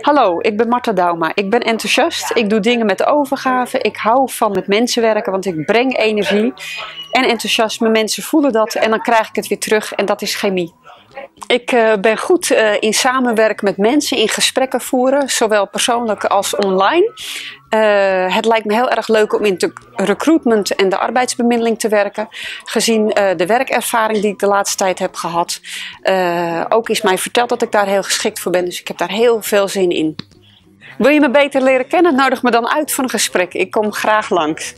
Hallo, ik ben Marta Dauma. Ik ben enthousiast. Ik doe dingen met overgave. Ik hou van met mensen werken, want ik breng energie en enthousiasme. Mensen voelen dat en dan krijg ik het weer terug en dat is chemie ik eh, ben goed eh, in samenwerken met mensen, in gesprekken voeren, zowel persoonlijk als online. Eh, het lijkt me heel erg leuk om in de recruitment en de arbeidsbemiddeling te werken. Gezien de werkervaring die ik de laatste tijd heb gehad. ook is mij verteld dat ik daar heel geschikt voor ben, dus ik heb daar heel veel zin in. Wil je me beter leren kennen? Nodig me dan uit voor een gesprek. Ik kom graag langs.